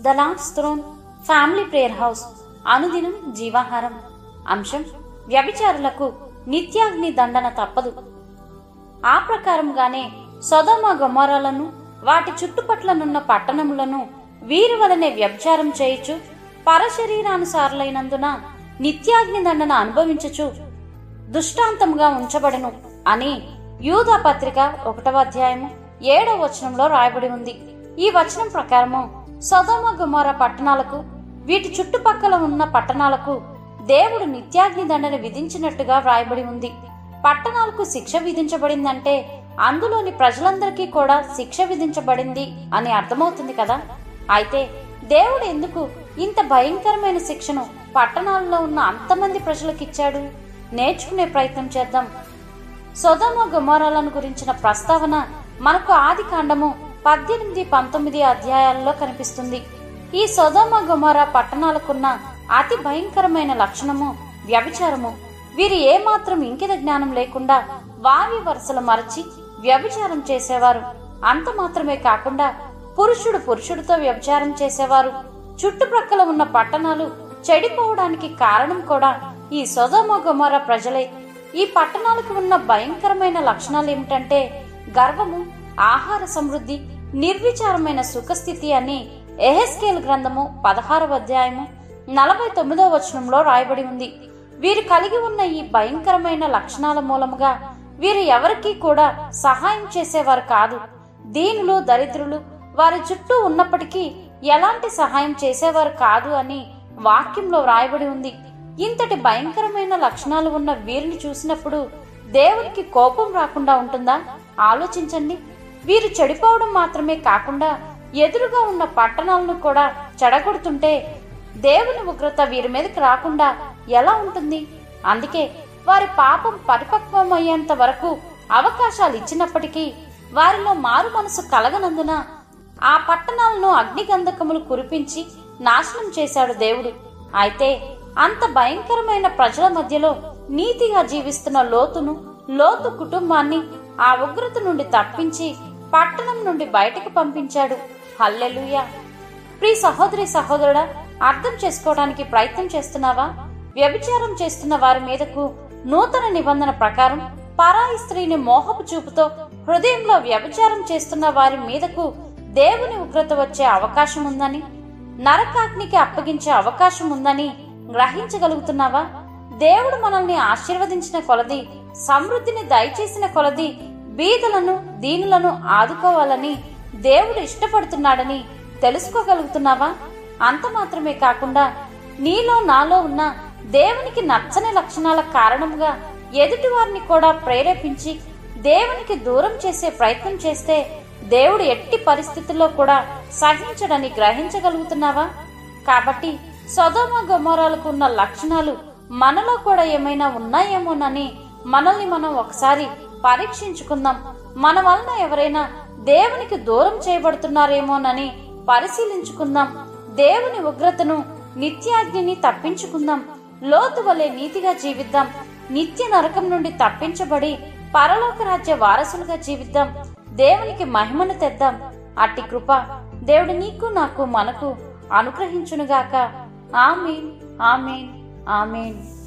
The last throne family prayer house అనుదినం జీవాహారం. అంశం వ్యభిచారులకు నిత్యాగ్ని దండన తప్పదు. ఆ ప్రకారంగానే సొదమ గొమరాలను వాటి చుట్టుపట్లనున్న పట్టణములను వీరి వలనే వ్యభిచారం చేయుచు పరశరీరానుసారులైనందున నిత్యాగ్ని దండన అనుభవించచు దుష్టాంతంగా ఉంచబడను అని యూదా పత్రిక ఒకటవ అధ్యాయము ఏడవ వచనంలో రాయబడి ఉంది. ఈ వచనం ప్రకారము సొదమ గుమార పట్టణాలకు వీటి చుట్టుపక్కల ఉన్న పట్టణాలకు దేవుడు నిత్యాగ్ని దండన విధించినట్టుగా వ్రాయబడి ఉంది. పట్టణాలకు శిక్ష విధించబడిందంటే అందులోని ప్రజలందరికీ కూడా శిక్ష విధించబడింది అని అర్థమవుతుంది కదా? అయితే దేవుడు ఎందుకు ఇంత భయంకరమైన శిక్షను పట్టణాల్లో ఉన్న అంతమంది ప్రజలకిచ్చాడు? నేర్చుకునే ప్రయత్నం చేద్దాం. సొదమ గుమారాలను గురించిన ప్రస్తావన మనకు ఆది కాండము పద్దెనిమిది పంతొమ్మిది అధ్యాయాలలో కనిపిస్తుంది. ఈ సొదమ గుమారా పట్టణాలకున్న అతి భయంకరమైన లక్షణము వ్యభిచారము. వీరు ఏమాత్రం ఇంకిత జ్ఞానం లేకుండా వారి వరుసలు మరచి వ్యభిచారం చేసేవారు. అంత మాత్రమే కాకుండా పురుషుడు పురుషుడితో వ్యభిచారం చేసేవారు. చుట్టుప్రక్కల ఉన్న పట్టణాలు చెడిపోవడానికి కారణం కూడా ఈ సొదమ గుమార ప్రజలే. ఈ పట్టణాలకు ఉన్న భయంకరమైన లక్షణాలు ఏమిటంటే గర్వము ఆహార సమృద్ధి నిర్విచారమైన సుఖస్థితి అని ఎహెస్కేల్ గ్రంథము పదహారవ అధ్యాయము నలభై తొమ్మిదవ వచనంలో రాయబడి ఉంది. వీరు కలిగి ఉన్న ఈ భయంకరమైన లక్షణాల మూలముగా వీరు ఎవరికీ కూడా సహాయం చేసేవారు కాదు. దీనులు దరిద్రులు వారి చుట్టూ ఉన్నప్పటికీ ఎలాంటి సహాయం చేసేవారు కాదు అని వాక్యంలో వ్రాయబడి ఉంది. ఇంతటి భయంకరమైన లక్షణాలు ఉన్న వీరిని చూసినప్పుడు దేవునికి కోపం రాకుండా ఉంటుందా? ఆలోచించండి. వీరు చెడిపోవడం మాత్రమే కాకుండా ఎదురుగా ఉన్న పట్టణాలను కూడా చెడగొడుతుంటే దేవుని ఉగ్రత వీరి మీదకి రాకుండా ఎలా ఉంటుంది? అందుకే వారి పాపం పరిపక్వమయ్యేంత వరకు అవకాశాలు ఇచ్చినప్పటికీ వారిలో మారు మనసు కలగనందున ఆ పట్టణాలను అగ్నిగంధకములు కురిపించి నాశనం చేశాడు దేవుడు. అయితే అంత భయంకరమైన ప్రజల మధ్యలో నీతిగా జీవిస్తున్న లోతును లోతు కుటుంబాన్ని ఆ ఉగ్రత నుండి తప్పించి పట్టణం నుండి బయటకు పంపించాడు. హల్లెలుయ! ప్రియ సహోదరి సహోదరుడా అర్థం చేసుకోవడానికి ప్రయత్నం చేస్తున్నావా? వ్యభిచారం చేస్తున్న వారి మీదకు నూతన నిబంధన ప్రకారం పరాయి స్త్రీని మోహపు చూపుతో హృదయంలో వ్యభిచారం చేస్తున్న వారి మీదకు దేవుని ఉగ్రత వచ్చే అవకాశం ఉందని నరకాగ్నికి అప్పగించే అవకాశం ఉందని గ్రహించగలుగుతున్నావా? దేవుడు మనల్ని ఆశీర్వదించిన కొలది సమృద్ధిని దయచేసిన కొలది బీదలను దీనులను ఆదుకోవాలని దేవుడు ఇష్టపడుతున్నాడని తెలుసుకోగలుగుతున్నావా? అంత మాత్రమే కాకుండా నీలో నాలో ఉన్న దేవునికి నచ్చని లక్షణాల కారణంగా ఎదుటి వారిని కూడా ప్రేరేపించి దేవునికి దూరం చేసే ప్రయత్నం చేస్తే దేవుడు ఎట్టి పరిస్థితుల్లో కూడా సహించడని గ్రహించగలుగుతున్నావా? కాబట్టి సదోమ గొమోరాలకు ఉన్న లక్షణాలు మనలో కూడా ఏమైనా ఉన్నాయేమోనని మనల్ని మనం ఒకసారి పరీక్షించుకుందాం. మన వలన ఎవరైనా దేవునికి దూరం చేయబడుతున్నారేమోనని పరిశీలించుకుందాం. దేవుని ఉగ్రతను నిత్యాగ్నిని తప్పించుకుందాం. లోతు వలె నీతిగా జీవిద్దాం. నిత్య నరకం నుండి తప్పించబడి పరలోక రాజ్య వారసులుగా జీవిద్దాం. దేవునికి మహిమను తెద్దాం. అట్టి కృప దేవుడు నీకు నాకు మనకు అనుగ్రహించునుగాక. Amen amen amen.